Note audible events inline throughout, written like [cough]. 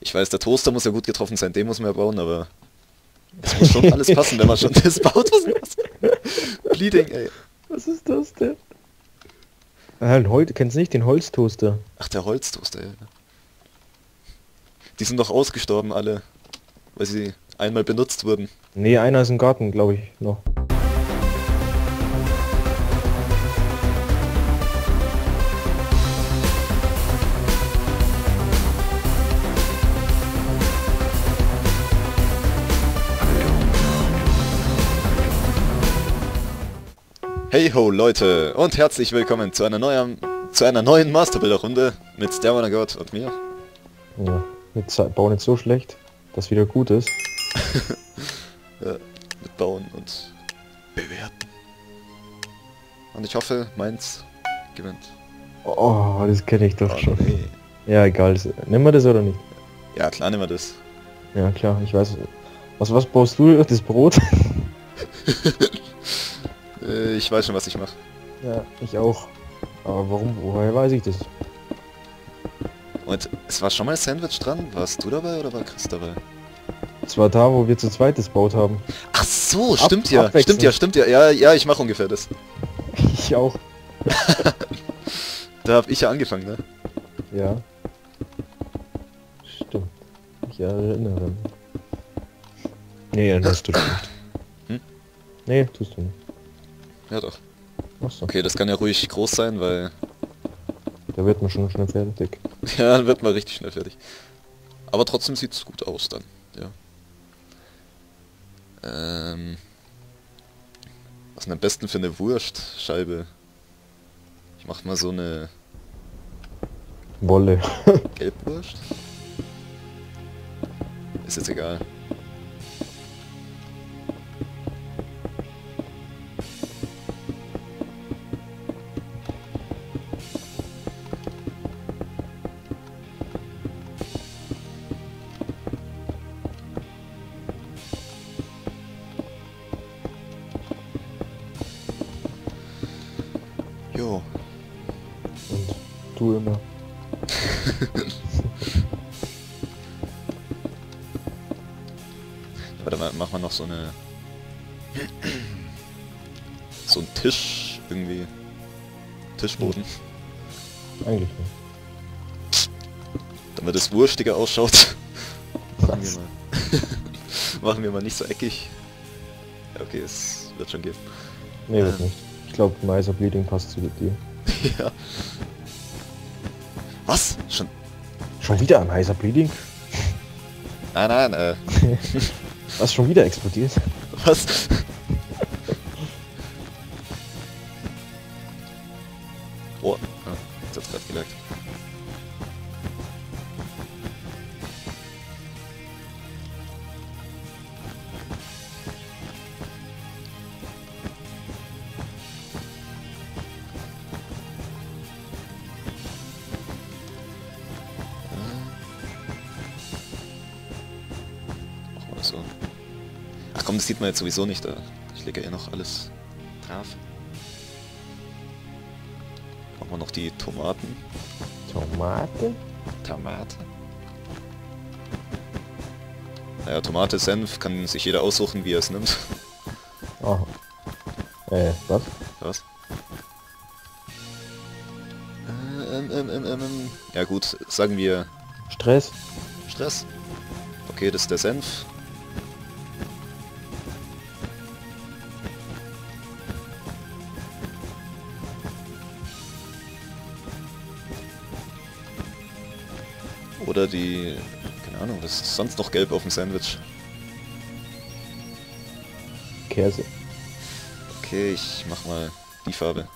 Ich weiß, der Toaster muss ja gut getroffen sein, den muss man ja bauen, aber es muss schon alles passen, wenn man schon das baut, was Bleeding, ey. Was ist das denn? Ah, ein Hol kennst du nicht den Holztoaster? Ach, der Holztoaster, ja. Die sind doch ausgestorben alle, weil sie einmal benutzt wurden. Nee, einer ist im Garten, glaube ich, noch. Hey ho Leute und herzlich willkommen zu einer neuen, zu einer neuen Masterbilder-Runde mit Wanna God und mir. Ja, jetzt bauen nicht so schlecht, dass wieder gut ist. [laughs] ja, mit Bauen und Bewerten. Und ich hoffe, meins gewinnt. Oh, das kenne ich doch Oh, schon. nee. Ja, egal. Nehmen wir das oder nicht? Ja, klar nehmen wir das. Ja, klar, ich weiß. Was, was baust du? Das Brot? [laughs] Äh, ich weiß schon, was ich mache. ja, ich auch. Aber warum? Woher weiß ich das? Und es war schon mal Sandwich dran. Warst du dabei oder war Chris dabei? Das war da, wo wir zu zweit das baut haben. Ach so, Ab- stimmt ja. abwechselnd. Stimmt ja, stimmt ja. Ja, ja, ich mache ungefähr das. [laughs] Ich auch. [laughs] Da habe ich ja angefangen, ne? Ja. Stimmt. Ich erinnere mich. Nee, erinnerst du nicht. Hm? Nee, tust du nicht. Ja doch. Achso. Okay, das kann ja ruhig groß sein, weil Da wird man schon schnell fertig. [laughs] Ja, dann wird man richtig schnell fertig. Aber trotzdem sieht es gut aus dann, ja. Ähm, was ist denn am besten für eine Wurstscheibe? Ich mach mal so eine Wolle. [laughs] Gelbwurst. Ist jetzt egal. Noch so eine... So ein Tisch irgendwie. Tischboden. Eigentlich nicht. Damit es wurstiger ausschaut. Machen wir mal. [laughs] Machen wir mal nicht so eckig. Okay, es wird schon gehen. Nee, wird Ähm. nicht. Ich glaube, Meiser Bleeding passt zu dir. [laughs] ja. Was? Schon? Schon wieder am Heiser Bleeding? Nein, nein, äh, [laughs] Was schon wieder explodiert? was? Sieht man jetzt sowieso nicht da. Ich lege ja noch alles drauf. Machen wir noch die Tomaten. Tomate? Tomate. Naja, Tomate, Senf, kann sich jeder aussuchen, wie er es nimmt. Ah. Äh, was? Was? Äh, ähm, ähm, ähm, ähm, ähm. Ja gut, sagen wir Stress? Stress. Okay, das ist der Senf. Oder die... Keine Ahnung, was ist sonst noch gelb auf dem Sandwich? Käse. Okay, ich mach mal die Farbe.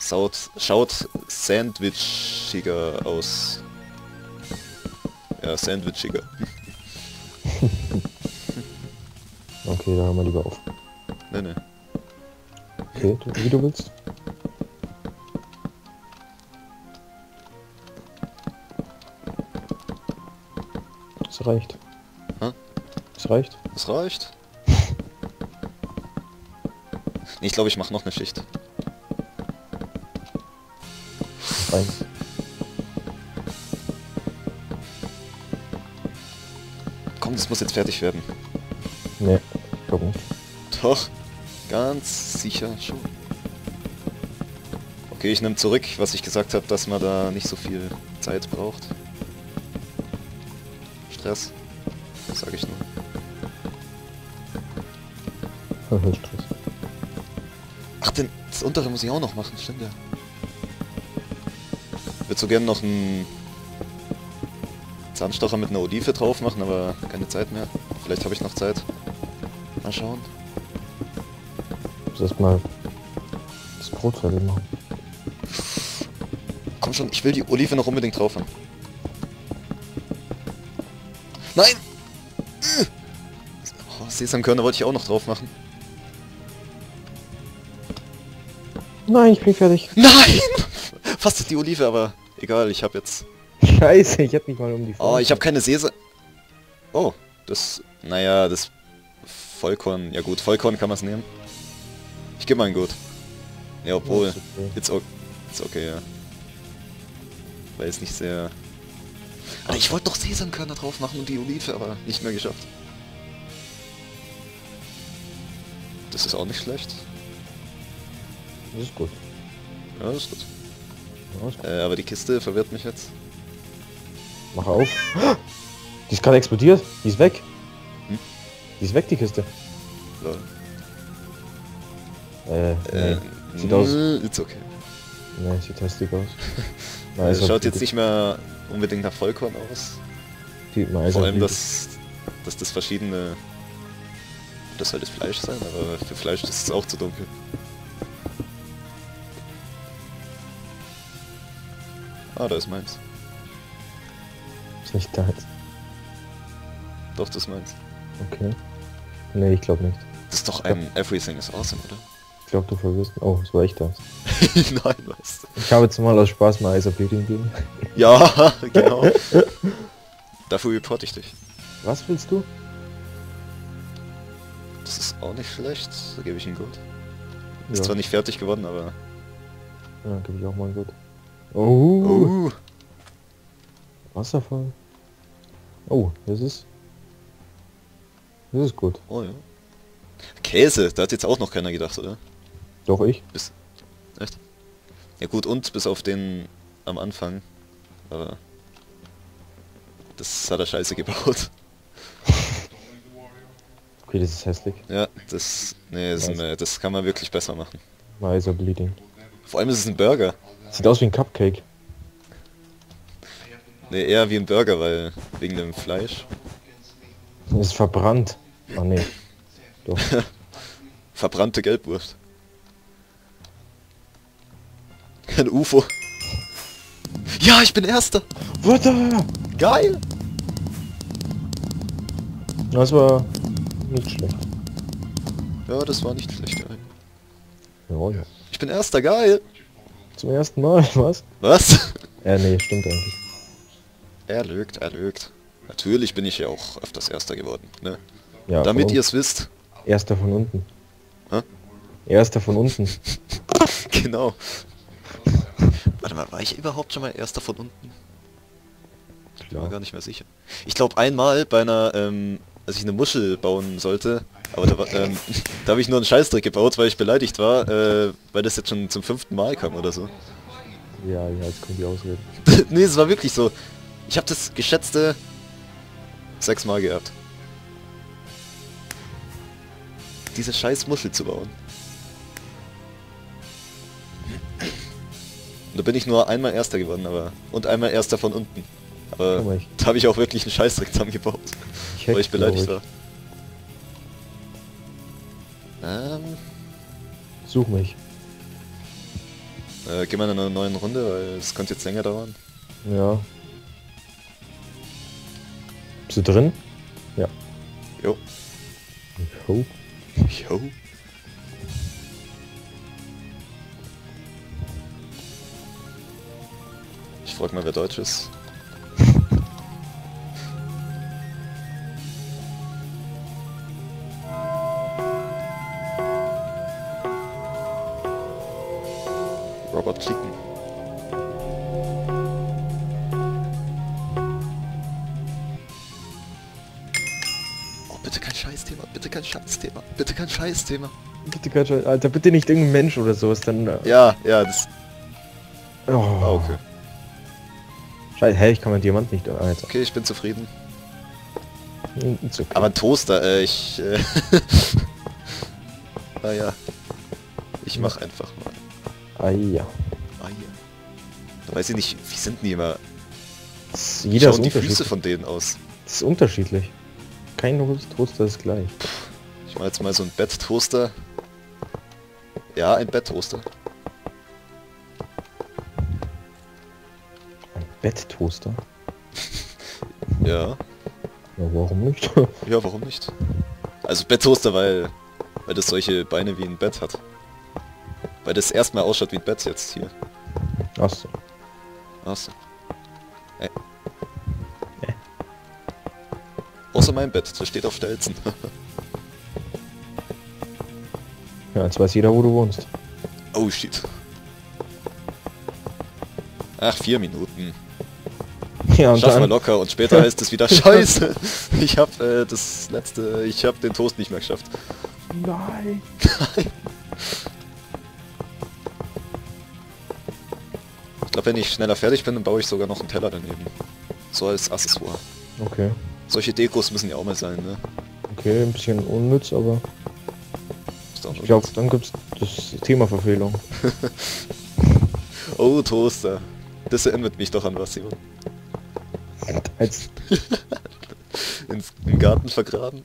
Schaut, schaut sandwichiger aus. Ja, sandwichiger. [laughs] Okay, da haben wir lieber auf. Ne, ne. Okay, wie du willst. Es reicht. Hä? Es reicht. Das reicht. Nee, ich glaube, ich mache noch eine Schicht. Rein. Komm, das muss jetzt fertig werden. Ne, glaub nicht. Doch, ganz sicher schon. Okay, ich nehme zurück, was ich gesagt habe, dass man da nicht so viel Zeit braucht. Stress, sage ich nur. Haha, Stress. Ach, den, das untere muss ich auch noch machen, stimmt ja. Würde so gerne noch einen Zahnstocher mit einer Olive drauf machen, aber keine Zeit mehr. Vielleicht habe ich noch Zeit. Mal schauen. Muss erstmal das Brot fertig machen. Komm schon, ich will die Olive noch unbedingt drauf haben. Nein! Oh, Sesamkörner wollte ich auch noch drauf machen. Nein, ich bin fertig. Nein! Fast die Olive, aber egal, ich habe jetzt... Scheiße, ich hab mich mal um die Oh, ich habe keine Sesam... Oh, das... Naja, das... Vollkorn... Ja gut, Vollkorn kann man es nehmen. Ich gebe mal ein Gut. Ja, obwohl... It's okay, it's okay, ja. Weil es nicht sehr... Alter, ich wollte doch Sesamkörner drauf machen und die Olive, aber nicht mehr geschafft. Das ist auch nicht schlecht. Das ist gut. Ja, das ist gut. Ja, ist gut. Äh, aber die Kiste verwirrt mich jetzt. Mach auf. Die ist gerade explodiert. Die ist weg. Hm? Die ist weg, die Kiste. Lol. Äh, nee. Äh, Sieht aus. It's okay. Nee, sieht hässlich aus. [laughs] Es Nice, schaut jetzt nicht mehr unbedingt nach Vollkorn aus. Vor allem, dass, dass das verschiedene... Das soll das Fleisch sein, aber für Fleisch ist es auch zu dunkel. Ah, da ist meins. Ist nicht jetzt. Doch, das ist meins. Okay. Nee, ich glaube nicht. Das ist doch ein Everything is awesome, oder? Ich glaube, du verwirrst. Oh, es war echt das. [laughs] Nein, was? Ich habe jetzt mal aus Spaß mal Bleeding gegeben. [laughs] Ja, genau. Dafür reporte ich dich. Was willst du? Das ist auch nicht schlecht, da gebe ich ihn gut. Ja, Ist zwar nicht fertig geworden, aber... ja gebe ich auch mal gut. Oh, Uh, Wasserfall. Oh, das ist. Das ist gut. oh ja. Käse, da hat jetzt auch noch keiner gedacht, oder? Doch ich. Bis... Echt? Ja gut, und bis auf den am Anfang. Aber... Das hat er scheiße gebaut. [laughs] Okay, das ist hässlich. Ja, das... Nee, das, Was? ein, das kann man wirklich besser machen. Ice Bleeding. Vor allem ist es ein Burger. Sieht aus wie ein Cupcake. Nee, eher wie ein Burger, weil... Wegen dem Fleisch. Ist verbrannt. Ah nee. [laughs] Doch. Verbrannte Gelbwurst. Ein UFO. Ja, ich bin Erster. What the? Geil. Das war nicht schlecht. Ja, das war nicht schlecht. ja. Ja. Ich bin Erster, geil. Zum ersten Mal, [laughs] was? Was? Ja, nee, stimmt eigentlich. Er lügt, er lügt. Natürlich bin ich ja auch öfters Erster geworden. Ne? Ja, Damit ihr es wisst. Erster von unten. Hä? Erster von unten. [laughs] genau. Warte mal, war ich überhaupt schon mal Erster von unten? Ich bin mir gar nicht mehr sicher. Ich glaube einmal bei einer, ähm, als ich eine Muschel bauen sollte, aber da, ähm, [laughs] da habe ich nur einen Scheißdreck gebaut, weil ich beleidigt war, äh, weil das jetzt schon zum fünften Mal kam oder so. Ja, ja, jetzt kommen die Ausreden. [laughs] nee, es war wirklich so. Ich habe das geschätzte sechs Mal gehabt. Diese scheiß Muschel zu bauen. Und da bin ich nur einmal Erster geworden, aber... Und einmal Erster von unten. Aber ich- da habe ich auch wirklich einen Scheißdreck zusammengebaut. Ich weil ich beleidigt war. Ähm. Such mich. äh, gehen wir in einer neuen Runde, weil es könnte jetzt länger dauern. Ja. Bist du drin? Ja. Jo. Jo. Jo. Frag mal, wer Deutsch ist. Robert Chicken. bitte kein Scheißthema, bitte kein Scheißthema, bitte kein Scheißthema. Bitte kein Scheiß, Alter, bitte nicht irgendein Mensch oder so, ist dann... äh, Ja, ja, das... Oh, Ah, okay. Scheiße, hä, ich kann meinen Diamant nicht... Alter. Okay, ich bin zufrieden. Okay. Aber ein Toaster, äh, ich... Äh, [laughs] naja. Ich mach einfach mal. Ah ja. Ah, hier. Da weiß ich nicht, wie sind die immer? Jeder schauen die Füße von denen aus? Das ist unterschiedlich. Kein Toaster ist gleich. Ich mach jetzt mal so ein Betttoaster. Ja, ein Betttoaster. Betttoaster? [laughs] Ja. Ja, warum nicht? Ja, warum nicht? Also Betttoaster, weil, weil das solche Beine wie ein Bett hat. Weil das erstmal ausschaut wie ein Bett jetzt hier. Achso. Achso. Äh. Äh. Außer mein Bett, das steht auf Stelzen. [laughs] Ja, jetzt weiß jeder, wo du wohnst. oh shit. Ach, vier Minuten. Ja, und Schaffen wir dann... locker und später heißt es wieder [laughs] Scheiße. Ich hab äh, das letzte, ich hab den Toast nicht mehr geschafft. Nein. [laughs] Ich glaube, wenn ich schneller fertig bin, dann baue ich sogar noch einen Teller daneben. So als Accessoire. Okay. Solche Dekos müssen ja auch mal sein, ne? Okay, ein bisschen unnütz, aber ich glaube, dann gibt's das Thema Verfehlung. [laughs] Oh, Toaster. Das erinnert mich doch an was, Simon. Als [laughs] Ins, Im Garten vergraben.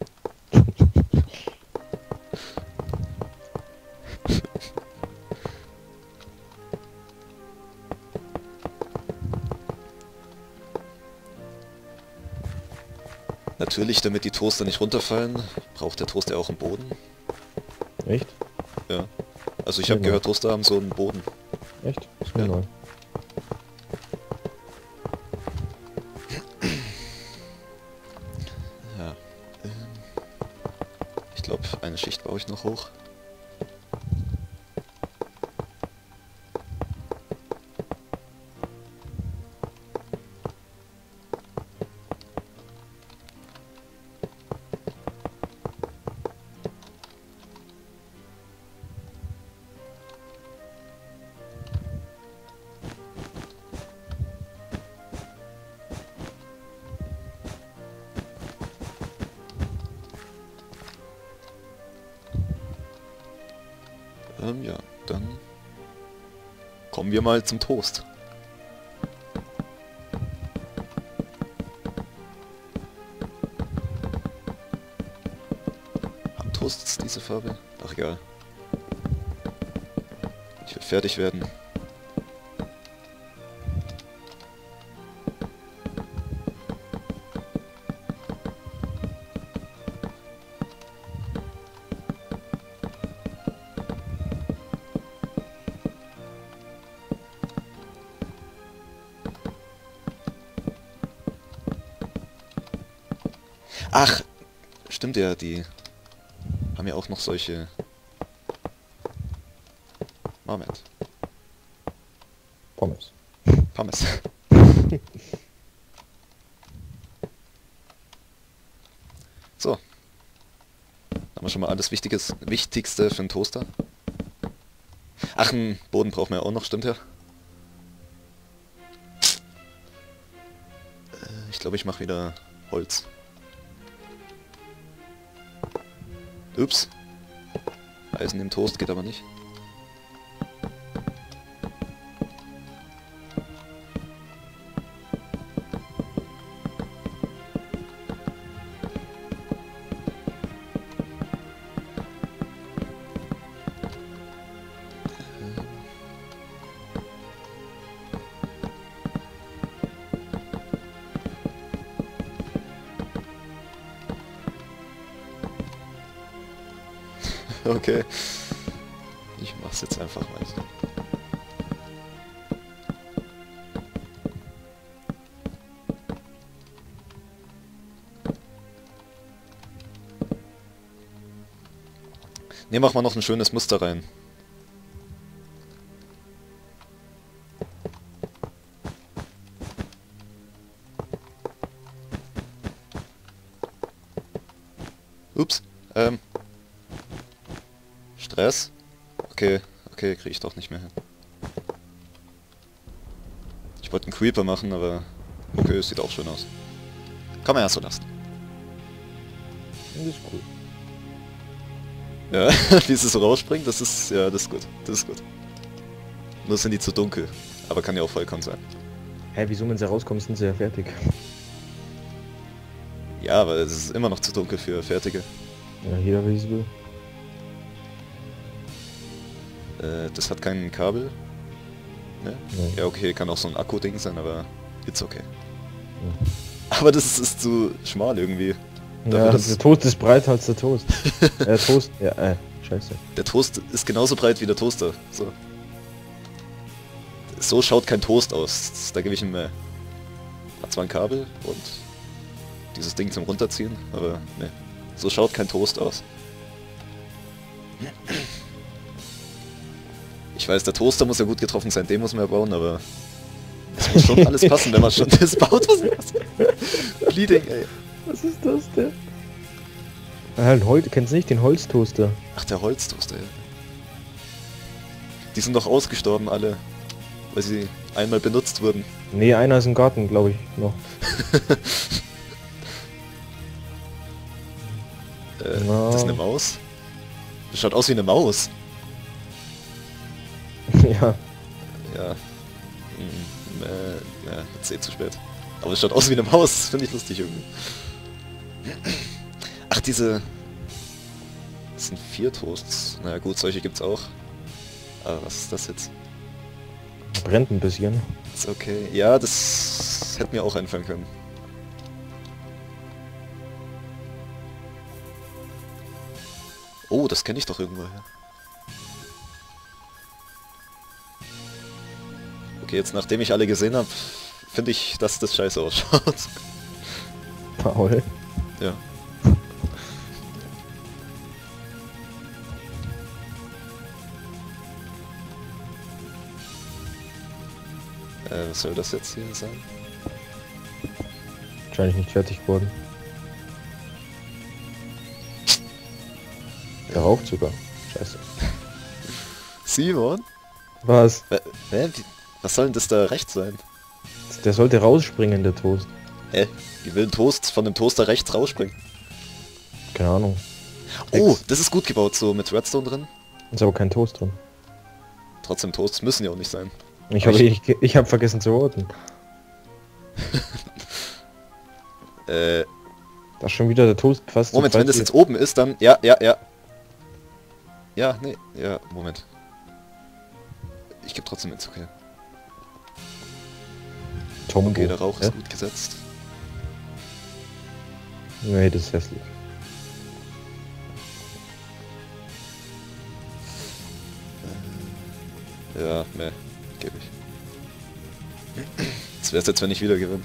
Natürlich, damit die Toaster nicht runterfallen, braucht der Toaster auch einen Boden. echt? Ja. Also ich habe Genau. gehört, Toaster haben so einen Boden. Echt? Ist mir Ja. neu. Eine Schicht baue ich noch hoch. Ähm, ja, dann kommen wir mal zum Toast. Haben Toasts diese Farbe? Ach egal. Ich will fertig werden. Stimmt ja, die haben ja auch noch solche... Moment, Pommes. Pommes. [laughs] so. Haben wir schon mal alles Wichtiges, Wichtigste für einen Toaster? Ach, einen Boden brauchen wir ja auch noch, stimmt ja. Äh, Ich glaube, ich mache wieder Holz. Ups. Eisen im Toast geht aber nicht. Okay. Ich mach's jetzt einfach weiter. Ne, mach mal noch ein schönes Muster rein. Okay, kriege ich doch nicht mehr hin. Ich wollte einen Creeper machen, aber okay, es sieht auch schön aus. Kann man ja so lassen. Das ist cool. Ja, [laughs] wie es so rausspringt, das ist, ja, das ist gut. Das ist gut. Nur sind die zu dunkel. Aber kann ja auch vollkommen sein. Hä, wieso, wenn sie rauskommen, sind sie ja fertig. Ja, aber es ist immer noch zu dunkel für fertige. Ja, jeder wie es will. Äh, das hat kein Kabel. Ne? Nee. Ja, okay, kann auch so ein Akku-Ding sein, aber it's okay. Ja. Aber das ist, zu schmal irgendwie. Dafür, Ja, dass- der Toast ist breiter als der Toast. [laughs] äh, Toast, ja, äh, scheiße. Der Toast ist genauso breit wie der Toaster. So. So schaut kein Toast aus. Da gebe ich ihm... Äh, hat zwar ein Kabel und dieses Ding zum runterziehen, aber ne. So schaut kein Toast aus. Ich weiß, der Toaster muss ja gut getroffen sein, den muss man ja bauen, aber es muss schon alles passen, wenn man schon [laughs] das baut. Was Bleeding, ey. Was ist das denn? Ah, ein Holz, kennst du nicht den Holztoaster? Ach, der Holztoaster, ja. Die sind doch ausgestorben alle, weil sie einmal benutzt wurden. Nee, einer ist im Garten, glaube ich, noch. [laughs] Äh, Ja. Das ist eine Maus? Das schaut aus wie eine Maus. Ja. Ja. Hm, äh, ja, jetzt eh zu spät. Aber es schaut aus wie eine Maus, finde ich lustig irgendwie. Ach, diese... Das sind vier Toasts. Naja gut, solche gibt's auch. Aber was ist das jetzt? Brennt ein bisschen. Ist okay. Ja, das hätte mir auch einfallen können. Oh, das kenne ich doch irgendwoher. Okay, jetzt nachdem ich alle gesehen habe, finde ich, dass das scheiße ausschaut. [laughs] Paul. ja. Äh, was soll das jetzt hier sein? Wahrscheinlich nicht fertig geworden. Der raucht sogar. Scheiße. [laughs] Simon? Was? Hä? Wie- Was soll denn das da rechts sein? Der sollte rausspringen, der Toast. Hä? Wie will ein Toast von dem Toaster rechts rausspringen? Keine Ahnung. Oh, Ex. das ist gut gebaut, so mit Redstone drin. Ist aber kein Toast drin. Trotzdem Toasts müssen ja auch nicht sein. Ich habe ich- ich, ich hab vergessen zu orten. [laughs] Äh, Da ist schon wieder der Toast fast Moment, wenn das jetzt oben ist, dann... Ja, ja, ja. Ja, nee, ja, Moment. Ich gebe trotzdem jetzt okay. Tombo. Okay, der Rauch ja? ist gut gesetzt. Nee, das ist hässlich. Ja, nee, gebe ich. Das wär's jetzt, wenn ich wieder gewinne.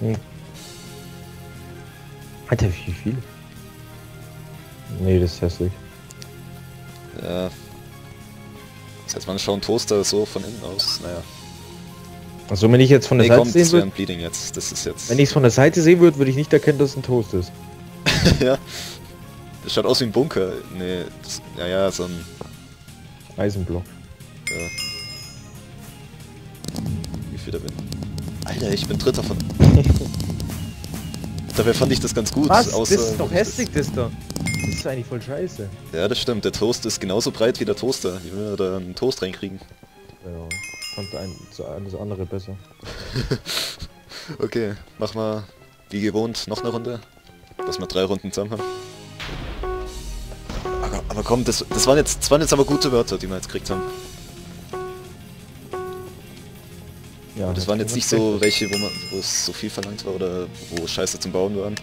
Hm. Alter, wie viel? Nee, das ist hässlich. Ja. Das heißt, man schaut Toaster so von innen aus. Naja. Also wenn ich jetzt von der Nee, Seite komm, sehen würde, Bleeding jetzt. Das ist jetzt... wenn ich es von der Seite sehen würde, würde ich nicht erkennen, dass es ein Toast ist. [laughs] ja. Das schaut aus wie ein Bunker. Nee, das, ja, ja, so ein... Eisenblock. Ja. Wie viel da bin? Alter, ich bin Dritter von... Dabei fand ich das ganz gut. Was? außer- das ist doch hässlich, das da. Das ist eigentlich voll scheiße. Ja, das stimmt. Der Toast ist genauso breit wie der Toaster. Wie will da einen Toast reinkriegen? Ja, fand ein, alles andere besser. [laughs] Okay, mach mal wie gewohnt noch eine Runde. Dass wir drei Runden zusammen haben. Aber, aber komm, das, das, waren jetzt, das waren jetzt aber gute Wörter, die wir jetzt gekriegt haben. Ja, Das waren jetzt nicht so welche, wo, man, wo es so viel verlangt war oder wo Scheiße zum Bauen waren.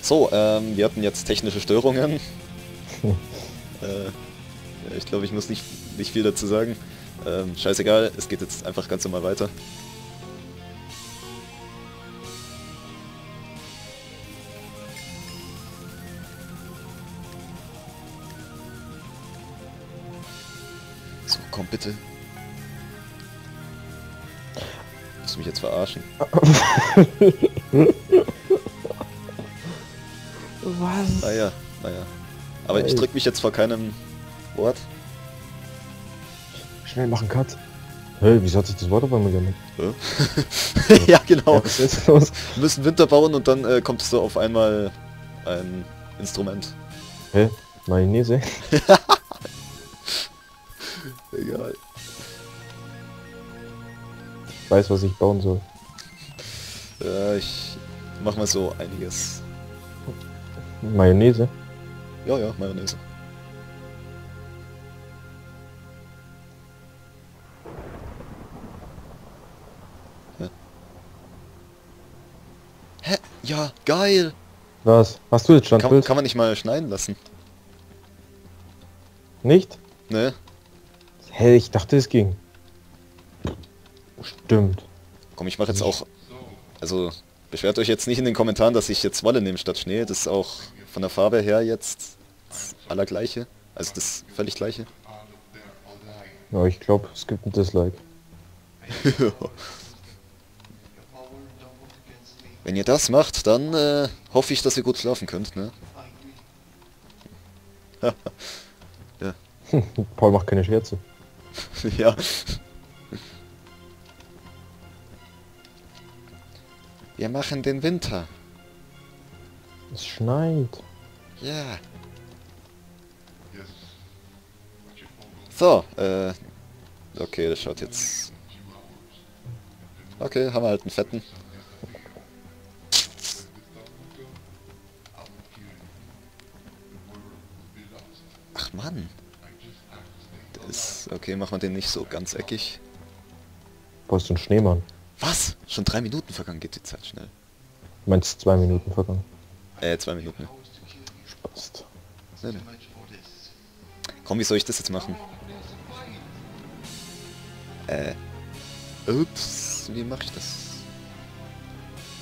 So, ähm, wir hatten jetzt technische Störungen. [laughs] äh, ja, ich glaube, ich muss nicht, nicht viel dazu sagen. Ähm, scheißegal, es geht jetzt einfach ganz normal weiter. So, komm bitte. Mich jetzt verarschen? Was? Naja, naja. Aber ich drück mich jetzt vor keinem Wort. Schnell machen Cut. Hey, wieso hat sich das Wort auf einmal geändert? [laughs] ja, genau. Ja, was ist jetzt los? Wir müssen Winter bauen und dann äh, kommt so auf einmal ein Instrument. Hä? Mayonnaise? [laughs] Egal. Weiß, was ich bauen soll. Ja, ich mach mal so einiges. Mayonnaise? Ja, ja, Mayonnaise. Hä? Hä? Ja, geil! Was? Hast du jetzt Kann, Standbild? kann man nicht mal schneiden lassen. Nicht? Ne? Hä, ich dachte es ging. Stimmt. Komm, ich mache jetzt auch... Also, beschwert euch jetzt nicht in den Kommentaren, dass ich jetzt Wolle nehme statt Schnee. Das ist auch von der Farbe her jetzt allergleiche. Also das völlig gleiche. Ja, ich glaube, es gibt ein Dislike. [laughs] Wenn ihr das macht, dann äh, hoffe ich, dass ihr gut schlafen könnt, ne? [laughs] Paul macht keine Scherze. [laughs] ja. Wir machen den Winter. Es schneit. Ja. So, äh... Okay, das schaut jetzt... Okay, haben wir halt einen fetten. Ach Mann. Das ist... Okay, machen wir den nicht so ganz eckig. Brauchst du einen Schneemann? Was? Schon drei Minuten vergangen geht die Zeit schnell. Du meinst zwei Minuten vergangen? Äh, zwei Minuten. Spaß. Nee. Komm, wie soll ich das jetzt machen? Äh. Ups, wie mache ich das?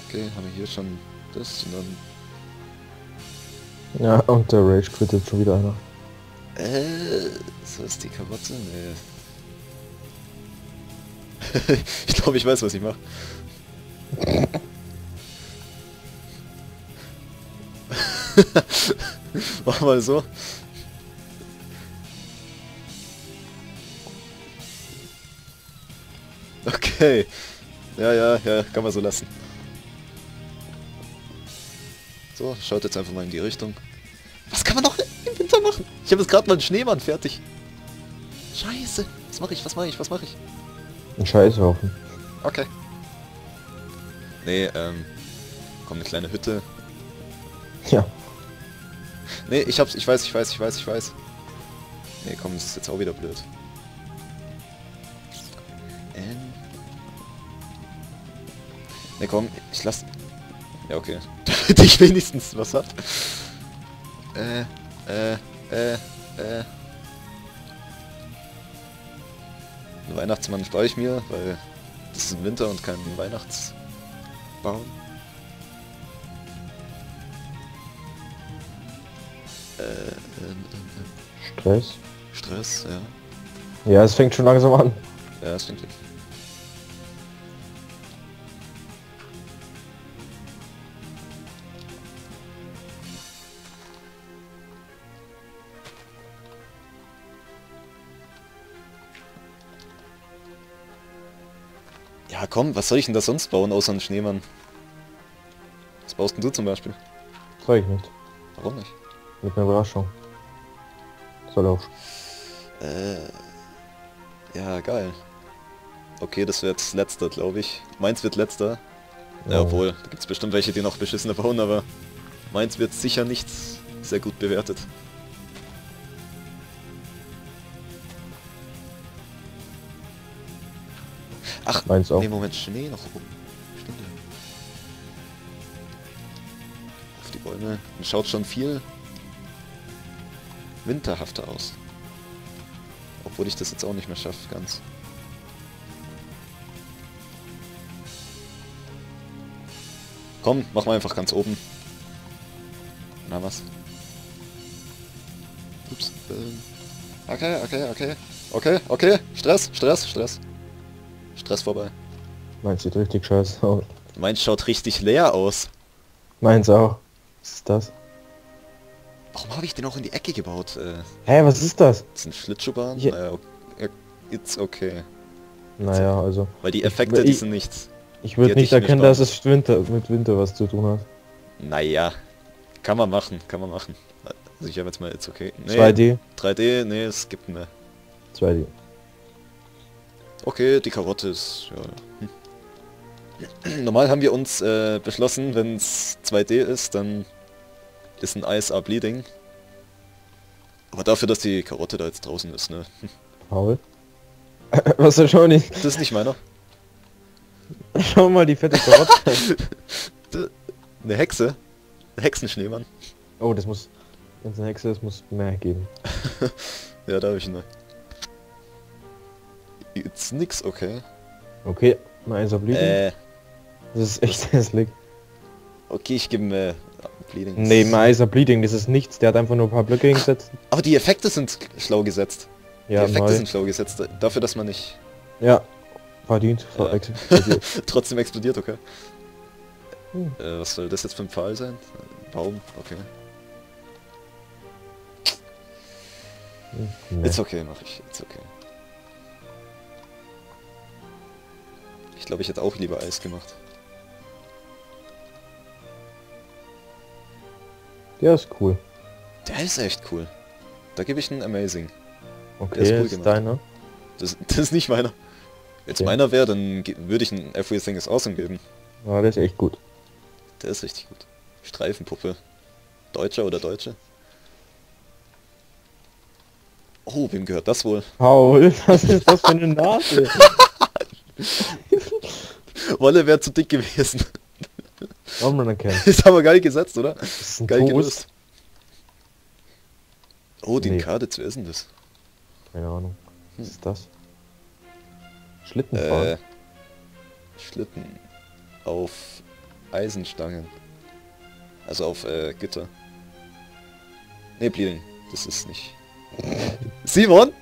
Okay, haben wir hier schon das und dann. Ja, und der Rage quittet schon wieder einer. Äh, so ist die Karotte? Nee. [laughs] ich glaube, ich weiß, was ich mache. [laughs] Mach mal so. Okay. Ja, ja, ja, kann man so lassen. So, schaut jetzt einfach mal in die Richtung. Was kann man noch im Winter machen? Ich habe jetzt gerade mal einen Schneemann fertig. Scheiße. Was mache ich? Was mache ich? Was mache ich? Ein Scheißhaufen. Okay. Nee, ähm... Komm, eine kleine Hütte. Ja. Nee, ich hab's, ich weiß, ich weiß, ich weiß, ich weiß. Nee, komm, das ist jetzt auch wieder blöd. Ähm... Nee, komm, ich lass... Ja, okay. [laughs] Damit ich wenigstens was hab. Äh, äh, äh, äh... Einen Weihnachtsmann spare ich mir, weil das ist im Winter und kein Weihnachtsbaum. Äh, ähm, ähm, Stress. Stress, ja. Ja, es fängt schon langsam an. Ja, das stimmt. wirklich. Ja, komm, was soll ich denn da sonst bauen, außer einen Schneemann? Was baust denn du zum Beispiel? Zeig ich nicht. Warum nicht? Mit einer Überraschung. Soll auch. Äh, ja, geil. Okay, das wird letzter, glaube ich. Meins wird letzter. Ja, Ja. obwohl, da gibt es bestimmt welche, die noch beschissener bauen, aber meins wird sicher nicht sehr gut bewertet. Ach, Meins auch. nee, Moment, Schnee noch oben. Stimmt ja. Auf die Bäume. Und schaut schon viel winterhafter aus. Obwohl ich das jetzt auch nicht mehr schaffe, ganz. Komm, mach mal einfach ganz oben. Na was? Ups. ähm. Okay, okay, okay. Okay, okay. Stress, Stress, Stress. Stress vorbei. Meins sieht richtig scheiße aus. Meins schaut richtig leer aus. Meins auch. Was ist das? Warum habe ich den auch in die Ecke gebaut? Äh, Hä, was ist das? das sind Schlittschuhbahn? Ja. Naja, okay. It's okay. Naja, also. Weil die Ich- Effekte, die ich- sind nichts. Ich würde nicht ich nicht erkennen, dass es Winter, mit Winter was zu tun hat. Naja. Kann man machen, kann man machen. Also ich habe jetzt mal It's okay. Nee, 2D, 3D, nee, es gibt mehr. 2D. Okay, die Karotte ist... Ja. Hm. Normal haben wir uns äh, beschlossen, wenn es 2D ist, dann ist ein Eis a Bleeding. Aber dafür, dass die Karotte da jetzt draußen ist, ne? Paul? [laughs] was soll schon nicht? Das ist nicht meiner. Schau mal die fette Karotte. [laughs] Eine Hexe? Ein Hexenschneemann? oh, das muss. Wenn es eine Hexe ist, muss mehr geben. [laughs] Ja, da habe ich ihn. Jetzt nix, okay. Okay, mal eins auf Bleeding. Äh, Das ist echt [laughs] hässlich. okay, ich gebe mir Bleeding. Nee, Meiser Bleeding, das ist nichts. Der hat einfach nur ein paar Blöcke hingesetzt. Aber die Effekte sind schlau gesetzt. Ja, die Effekte neu. sind schlau gesetzt. Dafür, dass man nicht Ja. Verdient. Ja. [laughs] Explodiert. trotzdem explodiert, okay. Hm. Äh, was soll das jetzt für ein Pfahl sein? Baum, okay. nee. Ist okay, mache ich. Ist okay. Glaube, ich hätte auch lieber Eis gemacht. Der ist cool. Der ist echt cool. Da gebe ich einen Amazing. Okay, ist ist, cool gemacht. deiner. Das, [laughs] das ist nicht meiner. Jetzt Okay. meiner wäre, dann würde ich einen Everything is Awesome geben. Ja, der ist echt gut. Der ist richtig gut. Streifenpuppe. Deutscher oder Deutsche? Oh, wem gehört das wohl? Paul, [laughs] was ist das für eine Nase? [laughs] Wolle wäre zu dick gewesen. Warum man erkennt. ist aber geil gesetzt, oder? Das ist ein Geil Toast. gelöst. Oh, den Nee. Wer ist denn das? Keine Ahnung. Was Hm. ist das? Schlittenfahren. Äh, Schlitten auf Eisenstangen. Also auf äh, Gitter. Ne, Bleeding. Das ist nicht. [laughs] Simon?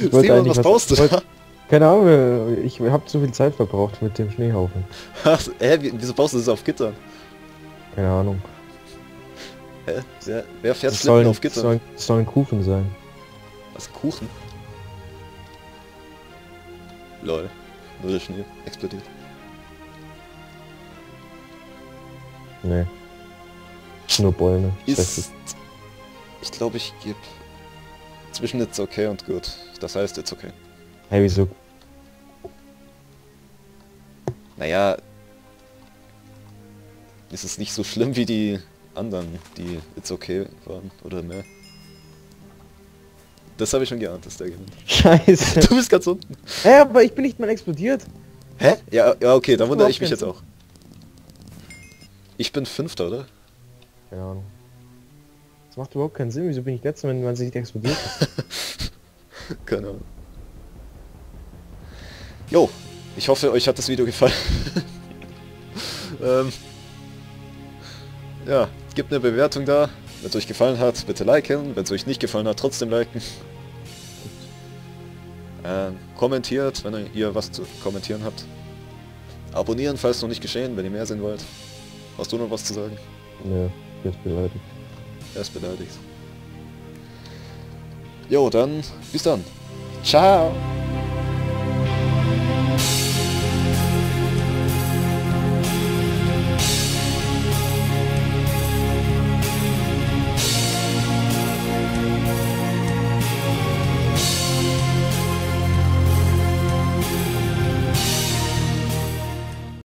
Simon, was baust du da? Keine Ahnung, ich habe zu viel Zeit verbraucht mit dem Schneehaufen. Hä, wie- wieso baust du das auf Gitter? Keine Ahnung. Hä? Wer, wer fährt Das sollen, auf Gitter? sollen, sollen Kufen sein. Was, Kuchen? Lol. Nur der Schnee explodiert. Nee. Nur Bäume. Ist... Ich glaube, ich gebe zwischen It's okay und gut. Das heißt It's okay. Hey, wieso? Naja, ist es nicht so schlimm wie die anderen, die It's okay waren oder mehr. Das habe ich schon geahnt, dass der gewinnt. [laughs] Scheiße. Du bist ganz unten. Hä, aber ich bin nicht mal explodiert. Hä? Ja, ja okay, da wundere ich mich jetzt auch. Ich bin Fünfter, oder? Keine Ahnung. Das macht überhaupt keinen Sinn. Wieso bin ich letzter, wenn man sich nicht explodiert? [laughs] Keine Ahnung. Jo, ich hoffe, euch hat das Video gefallen. [laughs] ähm, ja, gebt eine Bewertung da. Wenn es euch gefallen hat, bitte liken. Wenn es euch nicht gefallen hat, trotzdem liken. Ähm, kommentiert, wenn ihr was zu kommentieren habt. Abonnieren, falls noch nicht geschehen, wenn ihr mehr sehen wollt. Hast du noch was zu sagen? Nö, jetzt beleidigt. Er ist beleidigt. Jo, dann bis dann. Ciao.